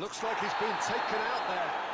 looks like he's been taken out there.